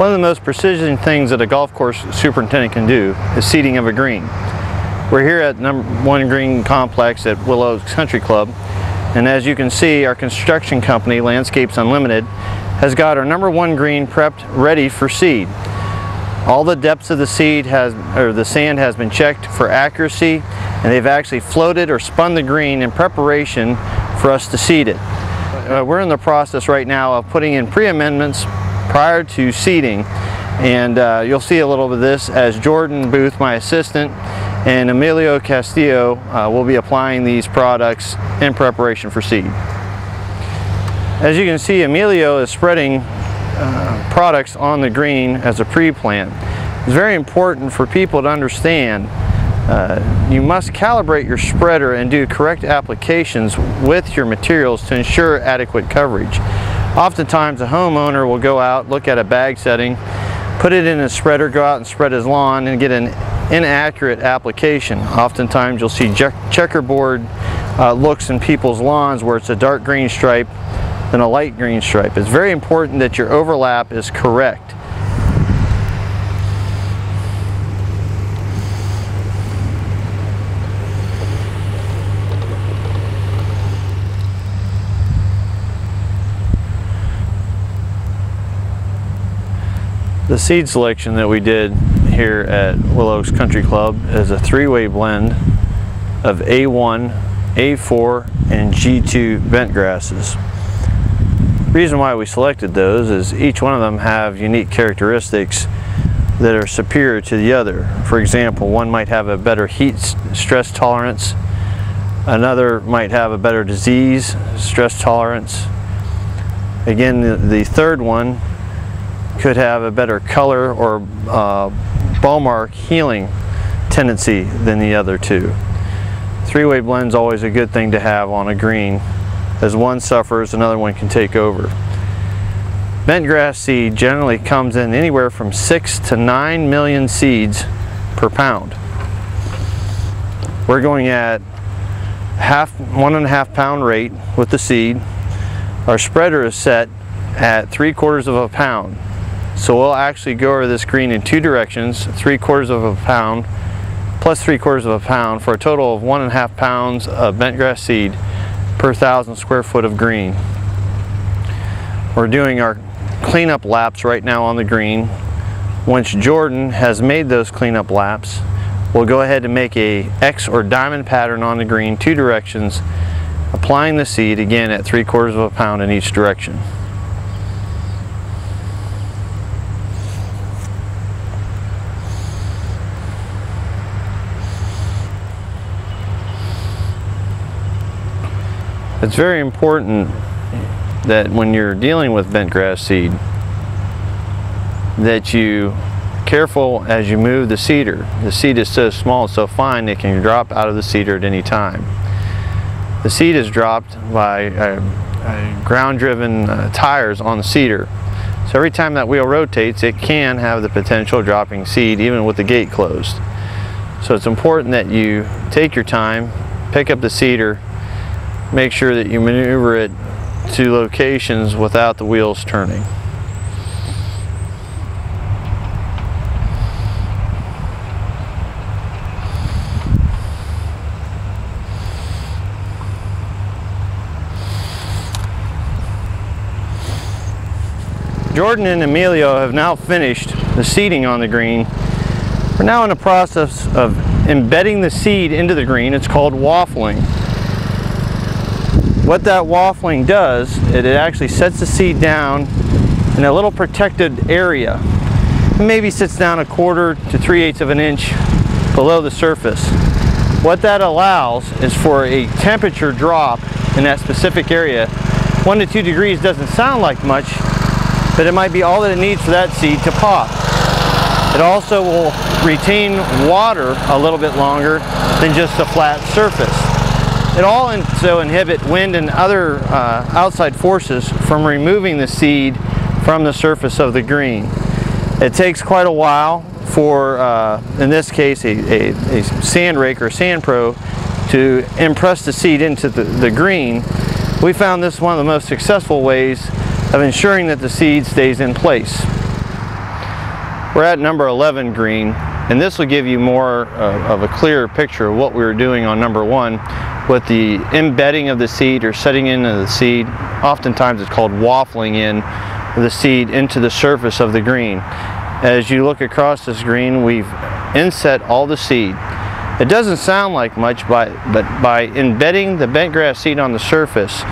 One of the most precision things that a golf course superintendent can do is seeding of a green. We're here at number one green complex at Willow Oaks Country Club and as you can see our construction company Landscapes Unlimited has got our number one green prepped ready for seed. All the depths of the seed has, or the sand has been checked for accuracy and they've actually floated or spun the green in preparation for us to seed it. Uh, we're in the process right now of putting in pre-amendments prior to seeding and uh, you'll see a little bit of this as Jordan Booth, my assistant, and Emilio Castillo uh, will be applying these products in preparation for seed. As you can see, Emilio is spreading uh, products on the green as a pre-plant. It's very important for people to understand uh, you must calibrate your spreader and do correct applications with your materials to ensure adequate coverage. Oftentimes a homeowner will go out, look at a bag setting, put it in a spreader, go out and spread his lawn and get an inaccurate application. Oftentimes you'll see checkerboard uh, looks in people's lawns where it's a dark green stripe than a light green stripe. It's very important that your overlap is correct. The seed selection that we did here at Willow Oaks Country Club is a three-way blend of A1, A4, and G2 bent grasses. Reason why we selected those is each one of them have unique characteristics that are superior to the other. For example, one might have a better heat stress tolerance, another might have a better disease stress tolerance. Again, the, the third one could have a better color or uh, ball mark healing tendency than the other two. Three-way blend is always a good thing to have on a green. As one suffers, another one can take over. Bent grass seed generally comes in anywhere from six to nine million seeds per pound. We're going at half one and a half pound rate with the seed. Our spreader is set at three quarters of a pound so we'll actually go over this green in two directions, three quarters of a pound plus three quarters of a pound for a total of one and a half pounds of bent grass seed per thousand square foot of green. We're doing our cleanup laps right now on the green. Once Jordan has made those cleanup laps, we'll go ahead and make a X or diamond pattern on the green, two directions, applying the seed again at three quarters of a pound in each direction. It's very important that when you're dealing with bent grass seed that you careful as you move the seeder. The seed is so small and so fine it can drop out of the seeder at any time. The seed is dropped by uh, uh, ground driven uh, tires on the seeder. So every time that wheel rotates it can have the potential of dropping seed even with the gate closed. So it's important that you take your time, pick up the seeder, make sure that you maneuver it to locations without the wheels turning. Jordan and Emilio have now finished the seeding on the green. We're now in the process of embedding the seed into the green. It's called waffling. What that waffling does, it, actually sets the seed down in a little protected area. It maybe sits down a quarter to three eighths of an inch below the surface. What that allows is for a temperature drop in that specific area. One to two degrees doesn't sound like much, but it might be all that it needs for that seed to pop. It also will retain water a little bit longer than just a flat surface. It all also inhibit wind and other uh, outside forces from removing the seed from the surface of the green. It takes quite a while for, uh, in this case, a, a, a, sand rake or sand pro to impress the seed into the, the green. We found this one of the most successful ways of ensuring that the seed stays in place. We're at number 11 green, and this will give you more uh, of a clearer picture of what we were doing on number one with the embedding of the seed or setting into the seed. Oftentimes it's called waffling in the seed into the surface of the green. As you look across this green, we've inset all the seed. It doesn't sound like much, but, but by embedding the bent grass seed on the surface,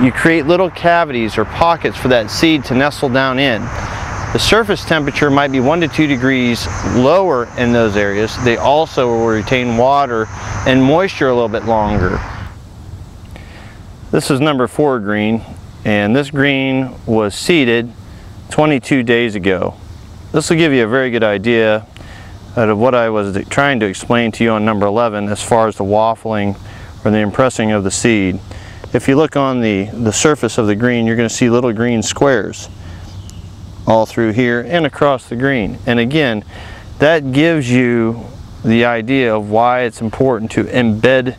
you create little cavities or pockets for that seed to nestle down in. The surface temperature might be one to two degrees lower in those areas. They also will retain water and moisture a little bit longer. This is number four green, and this green was seeded 22 days ago. This will give you a very good idea of what I was trying to explain to you on number 11 as far as the waffling or the impressing of the seed. If you look on the, the surface of the green, you're going to see little green squares all through here and across the green. And again, that gives you the idea of why it's important to embed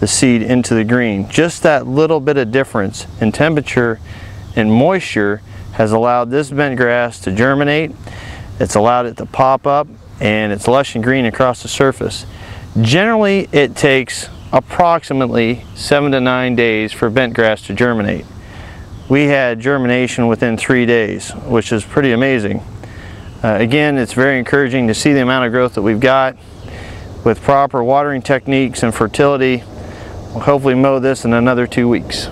the seed into the green. Just that little bit of difference in temperature and moisture has allowed this bent grass to germinate. It's allowed it to pop up and it's lush and green across the surface. Generally, it takes approximately seven to nine days for bent grass to germinate we had germination within three days, which is pretty amazing. Uh, again, it's very encouraging to see the amount of growth that we've got. With proper watering techniques and fertility, we'll hopefully mow this in another two weeks.